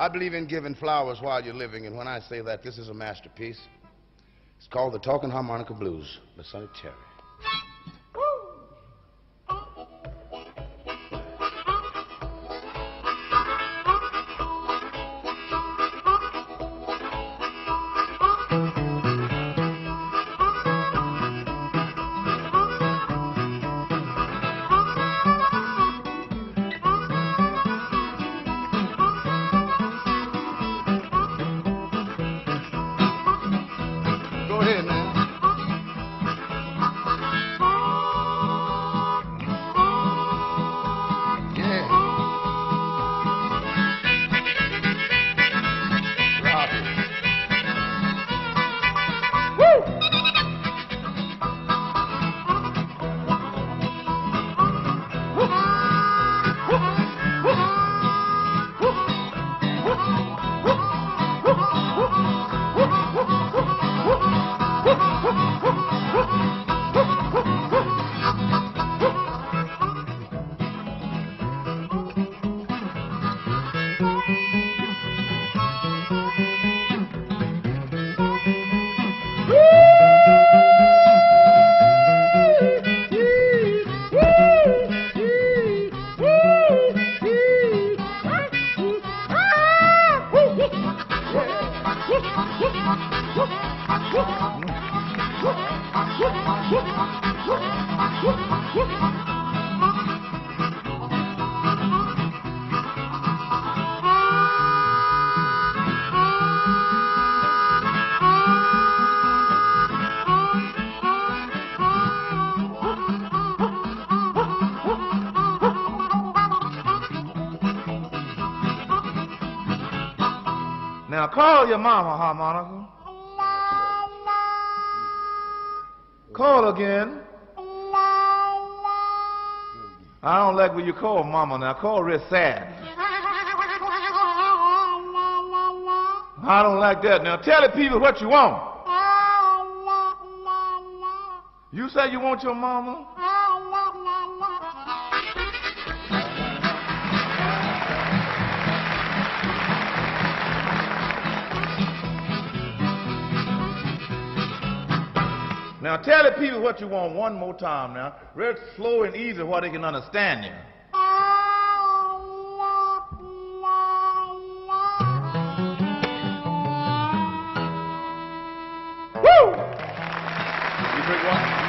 I believe in giving flowers while you're living, and when I say that, this is a masterpiece. It's called The Talking Harmonica Blues by Sonny Terry. Woo! Now call your mama, harmonica. Call again. I don't like when you call mama now. Call real sad. I don't like that. Now tell the people what you want. You say you want your mama? Now tell the people what you want one more time now. Real slow and easy while they can understand you. Woo! You drink one?